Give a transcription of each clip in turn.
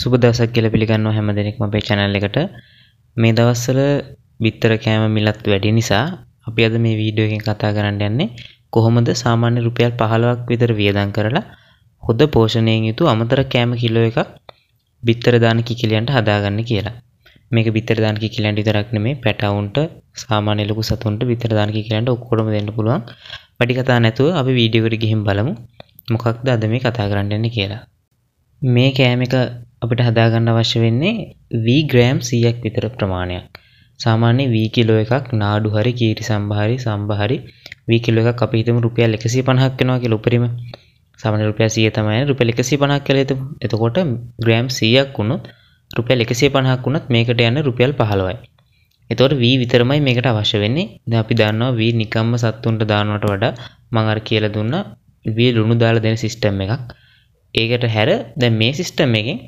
සුබ දවසක් කියලා පිළිගන්නවා හැම දෙනෙක්ම අපේ channel එකට. මේ දවස්වල බිත්තර කෑම මිලත් වැඩි නිසා අපි අද මේ වීඩියෝ එකෙන් කතා කරන්න යන්නේ කොහොමද සාමාන්‍ය රුපියල් 15ක් විතර වියදම් කරලා හොඳ පෝෂණයෙන් යුතු අමතර කෑම කිලෝ එකක් බිත්තර දාන කිකිලියන්ට හදාගන්න කියලා. මේක බිත්තර දාන කිකිලියන්ට විතරක් නෙමෙයි පැටවුන්ට සාමාන්‍ය ලොකු සතුන්ට බිත්තර දාන කිකිලියන්ට ඔක්කොටම දෙන්න පුළුවන්. වැඩි කතා නැතුව අපි වීඩියෝ එකට ගිහින් බලමු. මොකක්ද අද මේ කතා කරන්න යන්නේ කියලා. මේ කෑම එක අපිට හදාගන්න අවශ්‍ය වෙන්නේ වී ග්‍රෑම් 100ක් විතර ප්‍රමාණයක්. සාමාන්‍ය වී කිලෝ එකක් නාඩු හරි කීරි සම්භාරි සම්භාරි වී කිලෝ එකක් අපි හිතමු රුපියල් 150ක් වෙනවා කියලා උපරිම. සාමාන්‍ය රුපියල් 100 තමයි රුපියල් 150ක් කියලා හිතමු. එතකොට ග්‍රෑම් 100ක් වුණොත් රුපියල් 150ක් වුණත් මේකට යන රුපියල් 15යි. එතකොට වී විතරමයි මේකට අවශ්‍ය වෙන්නේ. දැන් අපි දන්නවා වී නිකම්ම සත්තුන්ට දානවට වඩා මම අර කියලා දුන්නා වී ලුණු දාලා දෙන සිස්ටම් එකක්. ඒකට හැර දැන් මේ සිස්ටම් එකෙන්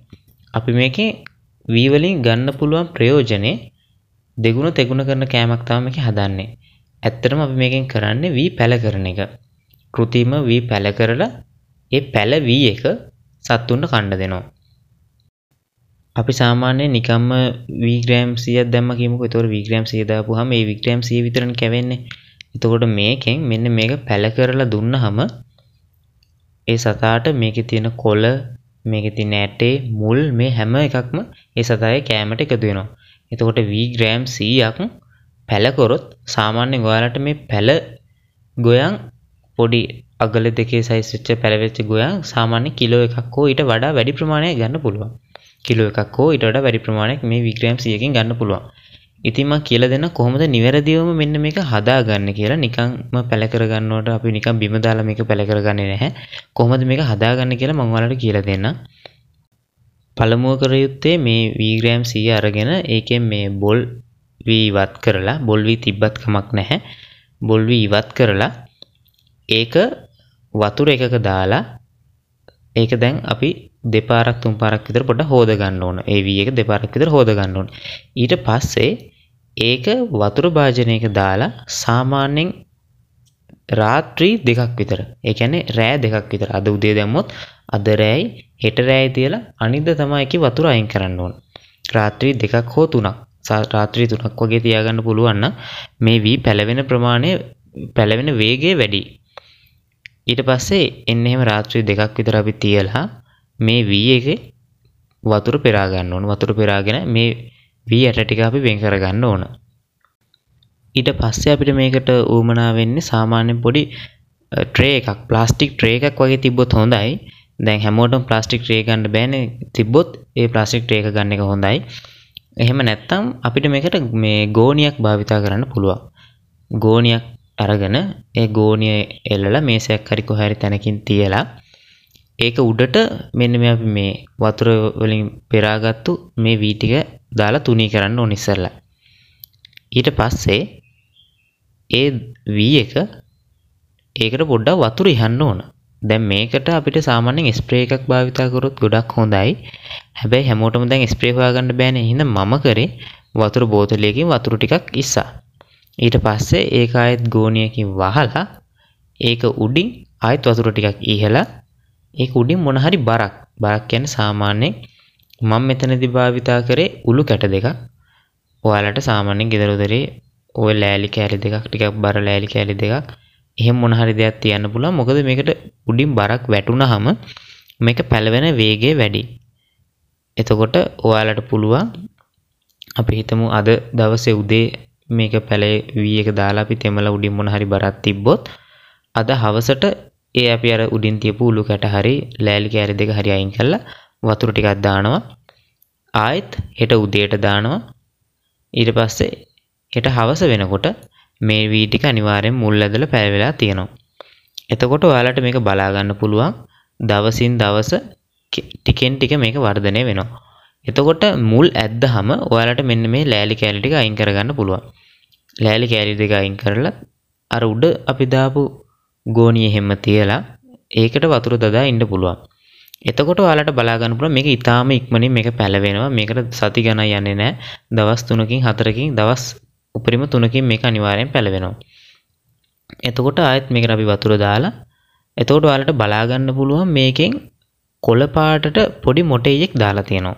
අපි මේකේ වී වලින් ගන්න පුළුවන් ප්‍රයෝජනේ දෙගුණ තෙගුණ කරන කෑමක් තමයි මේකේ හදන්නේ. ඇත්තටම අපි මේකෙන් කරන්නේ වී පැල කරන එක. કૃතිම වී පැල කරලා ඒ පැල වී එක සත්තුන්ට කන්න දෙනවා. අපි සාමාන්‍යයෙන් නිකම්ම වී ග්‍රෑම් 100ක් දැම්ම කියමුකෝ. ඒතකොට වී ග්‍රෑම් 100 දාපුවාම මේ වී ග්‍රෑම් 100 විතරනේ කැවෙන්නේ. එතකොට මේකෙන් මෙන්න මේක පැල කරලා දුන්නහම ඒ සතාට මේකේ තියෙන කොළ මේකේ තියෙන ඇටේ මුල් මේ හැම එකක්ම ඒ සතාගේ කෑමට එකතු වෙනවා. එතකොට V ග්‍රෑම් 100ක් පැල කරොත් සාමාන්‍යයෙන් ඔයාලට මේ පැල ගොයන් පොඩි අගල දෙකේ සයිස් වෙච්ච පැල වෙච්ච ගොයන් සාමාන්‍ය කිලෝ එකක් හෝ ඊට වඩා වැඩි ප්‍රමාණයක් ගන්න පුළුවන්. කිලෝ එකක් හෝ ඊට වඩා වැඩි ප්‍රමාණයක් මේ V ග්‍රෑම් 100කින් ගන්න පුළුවන්. ඉතින් මම කියලා දෙන්න කොහොමද නිවැරදිවම මෙන්න මේක හදාගන්නේ කියලා නිකන්ම පැල කරගන්නවට අපි නිකන් බිම දාලා මේක පැල කරගන්නේ නැහැ. කොහොමද මේක හදාගන්නේ කියලා මම ඔයාලට කියලා දෙන්නම්. පළමුව කර යුත්තේ මේ V ග්‍රෑම් 100 අරගෙන ඒකෙන් මේ බොල් V ඉවත් කරලා බොල් V තිබ්බත් කමක් නැහැ. බොල් V ඉවත් කරලා ඒක වතුර එකක දාලා ඒක දැන් අපි දෙපාරක් තුන් පාරක් විතර පොඩ්ඩක් හොද ගන්න ඕන. ඒ V එක දෙපාරක් විතර හොද ගන්න ඕන. ඊට පස්සේ ඒක වතුර භාජනයක දාලා සාමාන්‍යයෙන් රාත්‍රී දෙකක් විතර. ඒ කියන්නේ රෑ දෙකක් විතර. අද උදේ දැම්මොත් අද රෑයි හෙට රෑයි තියලා අනිද්දා තමයි ඒකේ වතුර අයින් කරන්න ඕන. රාත්‍රී දෙකක් හෝ තුනක්. රාත්‍රී තුනක් වගේ තියාගන්න පුළුවන් නම් මේ V පැලවෙන ප්‍රමාණය පැලවෙන වේගය වැඩි. ඊට පස්සේ එන්න එහෙම රාත්‍රී දෙකක් විතර අපි තියලා මේ V එකේ වතුර පෙරා ගන්න ඕන. වතුර පෙරාගෙන මේ V ඇට ටික අපි වෙන් කර ගන්න ඕන. ඊට පස්සේ අපිට මේකට ඌමනා වෙන්නේ සාමාන්‍ය පොඩි ට්‍රේ එකක් ප්ලාස්ටික් ට්‍රේ එකක් වගේ තිබ්බොත් හොඳයි. දැන් හැමෝටම ප්ලාස්ටික් ට්‍රේ ගන්න බෑනේ. තිබ්බොත් ඒ ප්ලාස්ටික් ට්‍රේ එක ගන්න එක හොඳයි. එහෙම නැත්නම් අපිට මේකට මේ ගෝණියක් භාවිතා කරන්න පුළුවන්. ගෝණියක් අරගෙන ඒ ගෝණිය එල්ලලා මේසයක් හරි කොහේ හරි තැනකින් තියලා ඒක උඩට මෙන්න මේ අපි මේ වතුර වලින් පෙරාගත්තු මේ වී ටික දාලා තුනී කරන්න ඕන ඉස්සෙල්ලා. ඊට පස්සේ ඒ වී එක ඒකට පොඩ්ඩක් වතුර ඉහන්න ඕන. දැන් මේකට අපිට සාමාන්‍යයෙන් ස්ප්‍රේ එකක් භාවිතා කරොත් ගොඩක් හොඳයි. හැබැයි හැමෝටම දැන් ස්ප්‍රේ හොයාගන්න බෑනේ. එහෙනම් මම කරේ වතුර බෝතලයකින් වතුර ටිකක් ඉස්සා. ඊට පස්සේ ඒක ආයෙත් ගෝණියකින් වහලා ඒක උඩින් ආයෙත් වතුර ටිකක් ඉහලා ඒක උඩින් මොන හරි බරක් බරක් කියන්නේ සාමාන්‍යයෙන් මම මෙතනදී භාවිතා කරේ උළු කැට දෙකක්. ඔයාලට සාමාන්‍යයෙන් ගෙදර උදරේ ওই ලෑලි කෑලි දෙකක් ටිකක් බර ලෑලි කෑලි දෙකක් එහෙම මොන හරි දෙයක් තියන්න පුළුවන්. මොකද මේකට උඩින් බරක් වැටුනහම මේක පැලවෙන වේගය වැඩි. එතකොට ඔයාලට පුළුවන් අපි හිතමු අද දවසේ උදේ මේක පැලේ වී එක දාලා අපි තෙමලා උඩින් මොන හරි බරක් තිබ්බොත් අද හවසට ඒ අපි අර උඩින් තියපු උළු කැට හරි ලෑලි කෑලි දෙක හරි අයින් කරලා වතුර ටිකක් දානවා. ආයෙත් හෙට උදේට දානවා. ඊට පස්සේ හෙට හවස වෙනකොට මේ වී ටික අනිවාර්යෙන් මුල් ඇදලා පැය වෙලා තියෙනවා. එතකොට ඔයාලට මේක බලා ගන්න පුළුවන්. දවසින් දවස ටිකෙන් ටික මේක වර්ධනය වෙනවා. එතකොට මුල් ඇද්දහම ඔයාලට මෙන්න මේ ලෑලි කෑලි ටික අයින් කරගන්න පුළුවන්. ලෑලි කෑලි දෙක අයින් කරලා අර උඩ අපි දාපු ගෝණිය හැම තියලා ඒකට වතුර දදා ඉන්න පුළුවන්. එතකොට ඔයාලට බලා ගන්න පුළුවන් මේක ඊටාම ඉක්මනින් මේක පැලවෙනවා. මේකට සති ගණන් යන්නේ නැහැ. දවස් 3කින් 4කින් දවස් උපරිම 3කින් මේක අනිවාර්යෙන් පැලවෙනවා. එතකොට ආයෙත් මේකට අපි වතුර දාලා එතකොට ඔයාලට බලා ගන්න පුළුවන් මේකෙන් කොළ පාටට පොඩි මොටේයෙක් දාලා තියෙනවා.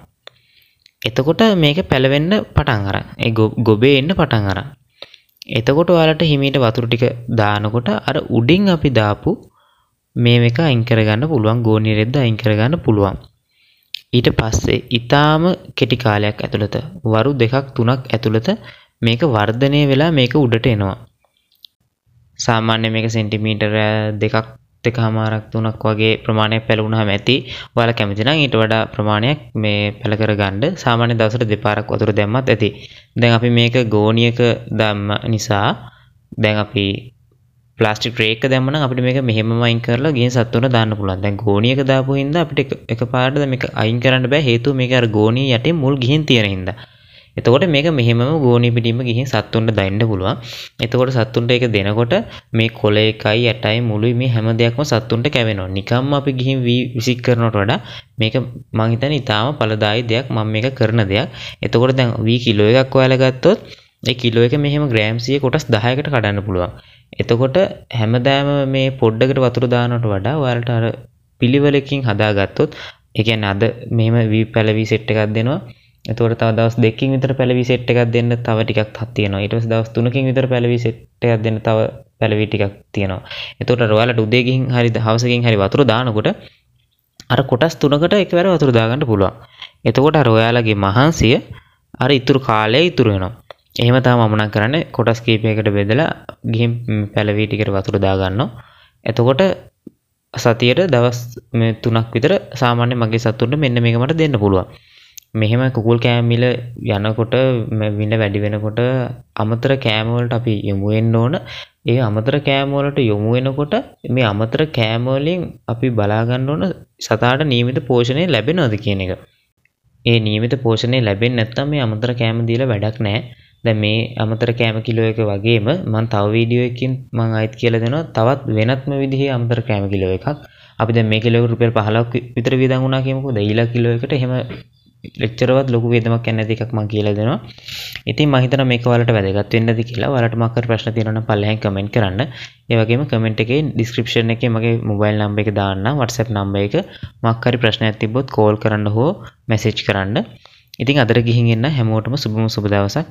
එතකොට මේක පැලවෙන්න පටන් අර ඒ ගොබේ එන්න පටන් අර. එතකොට ඔයාලට හිමීට වතුර ටික දානකොට අර උඩින් අපි දාපු මේ එක අයින් කරගන්න පුළුවන් ගෝණිය රෙද්ද අයින් කරගන්න පුළුවන්. ඊට පස්සේ ඊටාම කෙටි කාලයක් ඇතුළත වරු දෙකක් තුනක් ඇතුළත මේක වර්ධනය වෙලා මේක උඩට එනවා. සාමාන්‍ය මේක සෙන්ටිමීටර දෙකක් දෙකහමාරක් තුනක් වගේ ප්‍රමාණයක් පැලවුණාම ඇති. ඔයාලා කැමති නම් ඊට වඩා ප්‍රමාණයක් මේ පැල කරගන්න සාමාන්‍ය දවසට දෙපාරක් වතුර දැම්මත් ඇති. දැන් අපි මේක ගෝණියක දැම්ම නිසා දැන් අපි ප්ලාස්ටික් ට්‍රේ එක දැම්ම නම් අපිට මේක මෙහෙමම අයින් කරලා ගිහින් සත්තුන්ට දාන්න පුළුවන්. දැන් ගෝණියක දාපු හින්දා අපිට එකපාරට මේක අයින් කරන්න බෑ. හේතුව මේක අර ගෝණිය යටින් මුල් ගිහින් තියෙන හින්දා. එතකොට මේක මෙහෙමම ගෝණිය පිටින්ම ගිහින් සත්තුන්ට දෙන්න පුළුවන්. එතකොට සත්තුන්ට ඒක දෙනකොට මේ කොළ එකයි යටයි මුළුයි මේ හැම දෙයක්ම සත්තුන්ට කැවෙනවා. නිකම්ම අපි ගිහින් විසික් කරනවට වඩා මේක මං හිතන්නේ ඊටාම ඵලදායී දෙයක්. මම මේක කරන දෙයක්. එතකොට දැන් V කිලෝ එකක් ඔයාලා ගත්තොත් ඒ කිලෝ එක මෙහෙම ග්‍රෑම් 100 කොටස් 10කට කඩන්න පුළුවන්. එතකොට හැමදාම මේ පොඩ්ඩකට වතුර දානවට වඩා ඔයාලට අර පිළිවෙලකින් හදාගත්තොත් ඒ කියන්නේ අද මෙහෙම V පැලවි සෙට් එකක් දෙනවා එතකොට තව දවස් දෙකකින් විතර පැලවි සෙට් එකක් දෙන්න තව ටිකක් තියෙනවා. ඊට පස්සේ දවස් 3කින් විතර පැලවි සෙට් එකක් දෙන්න තව පැලවි ටිකක් තියෙනවා. එතකොට ඔයාලට උදේ ගිහින් හරි හවස ගිහින් හරි වතුර දානකොට අර කොටස් තුනකට එකවර වතුර දාගන්න පුළුවන්. එතකොට අර ඔයාලගේ මහන්සිය අර ඉතුරු කාලය ඉතුරු වෙනවා. එහෙම තමයි මම නම් කරන්නේ කොටස් කීපයකට බෙදලා ගිහින් පැලවි ටිකට වතුර දාගන්නවා. එතකොට සතියට දවස් තුනක් විතර සාමාන්‍ය මගේ සතුන්ට මෙන්න මේක මට දෙන්න පුළුවන්. මෙහෙම කුකුල් කෑම මිල යනකොට මිල වැඩි වෙනකොට අමතර කෑම වලට අපි යොමු වෙන්න ඕන. ඒ අමතර කෑම වලට යොමු වෙනකොට මේ අමතර කෑම වලින් අපි බලා ගන්න ඕන සතාට නියමිත පෝෂණය ලැබෙනවද කියන එක. ඒ නියමිත පෝෂණය ලැබෙන්නේ නැත්නම් මේ අමතර කෑම දීලා වැඩක් නැහැ. දැන් මේ අමතර කෑම කිලෝ එක වගේම මම තව වීඩියෝ එකකින් මම අයිත් කියලා දෙනවා තවත් වෙනත්ම විදිහේ අමතර කෑම කිලෝ එකක්. අපි දැන් මේ කිලෝ එකට රුපියල් 15ක් විතර වියදම් වුණා කියමුකෝ. දැන් ඊළඟ කිලෝ එකට එහෙම ලෙක්චරවත් ලොකු වියදමක් යන්නේ නැති එකක් මම කියලා දෙනවා. ඉතින් මම හිතනවා මේක ඔයාලට වැදගත් වෙන්න ඇති කියලා. ඔයාලට මොකක් හරි ප්‍රශ්න තියෙනවා නම් පල්ලෙහෙන් කමෙන්ට් කරන්න. ඒ වගේම කමෙන්ට් එකේ ඩිස්ක්‍රිප්ෂන් එකේ මගේ මොබයිල් නම්බර් එක දාන්න WhatsApp නම්බර් එක. මොකක් හරි ප්‍රශ්නයක් තිබ්බොත් කෝල් කරන්න හෝ මැසේජ් කරන්න. ඉතින් අදට ගිහින් එන්න හැමෝටම සුබම සුබ දවසක්.